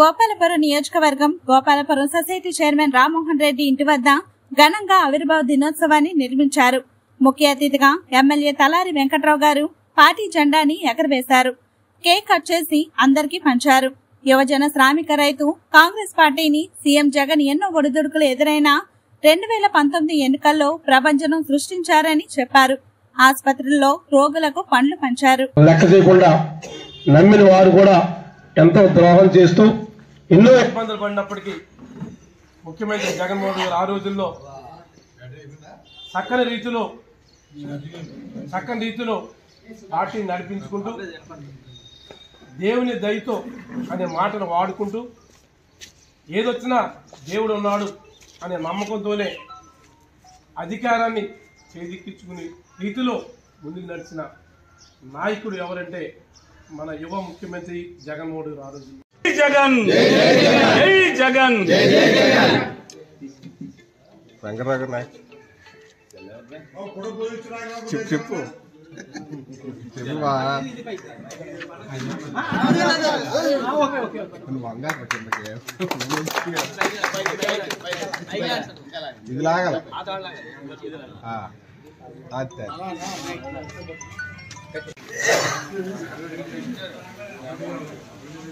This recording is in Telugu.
గోపాలపురం నియోజకవర్గం గోపాలపురం సొసైటీ చైర్మన్ రామ్మోహన్ రెడ్డి ఇంటి వద్ద ఘనంగా ఆవిర్భావ దినోత్సవాన్ని నిర్మించారు. ముఖ్య అతిథిగా ఎమ్మెల్యే తలారి వెంకట్రావు గారు పార్టీ జెండాని ఎగరవేశారు. కేక్ కట్ చేసి అందరికీ పంచారు. యువజన శ్రామిక రైతు కాంగ్రెస్ పార్టీని సీఎం జగన్ ఎన్నో ఒడిదుడుకులు ఎదురైనా రెండు వేల పంతొమ్మిది ఎన్నికల్లో ప్రభంజనం సృష్టించారని చెప్పారు. ఆసుపత్రుల్లో రోగులకు పండ్లు పంచారు. లెక్క చేయకుండా నమ్మిన వారు కూడా ఎంతో ద్రోహం చేస్తూ ఎన్నో ఇబ్బందులు పడినప్పటికీ ముఖ్యమంత్రి జగన్మోహన్ గారు ఆ రోజుల్లో చక్కని రీతిలో చక్కని రీతిలో పార్టీని నడిపించుకుంటూ దేవుని దయతో అనే మాటను వాడుకుంటూ ఏదొచ్చినా దేవుడు ఉన్నాడు అనే నమ్మకంతోనే అధికారాన్ని చేదిక్కించుకుని రీతిలో ముందుకు నడిచిన నాయకుడు ఎవరంటే మన యువ ముఖ్యమంత్రి జగన్మోహన్ గారు ఆ రోజు. jagan. Jai jagan. Jai jagan. Jai jagan. Cip